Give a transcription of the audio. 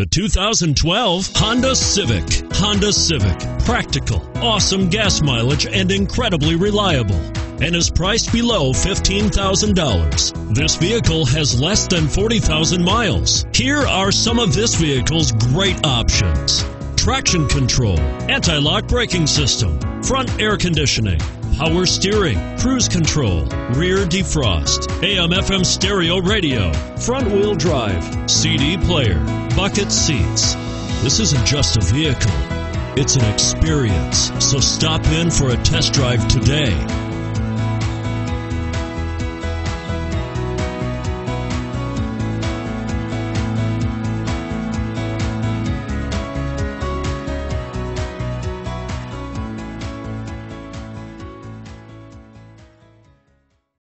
The 2012 Honda Civic. Honda Civic. Practical, awesome gas mileage, and incredibly reliable. And is priced below $15,000. This vehicle has less than 40,000 miles. Here are some of this vehicle's great options traction control, anti lock braking system, front air conditioning power steering, cruise control, rear defrost, AM FM stereo radio, front wheel drive, CD player, bucket seats. This isn't just a vehicle, it's an experience. So stop in for a test drive today.